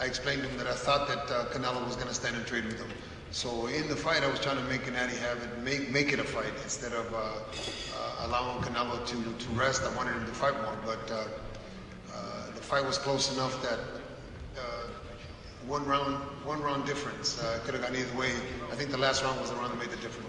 I explained to him that I thought that uh, Canelo was going to stand and trade with him. So in the fight, I was trying to make Gennady have it, make, make it a fight instead of uh, uh, allowing Canelo to, to rest. I wanted him to fight more, but uh, uh the fight was close enough that uh, one round, one round difference uh, could have gone either way. I think the last round was the round that made the difference.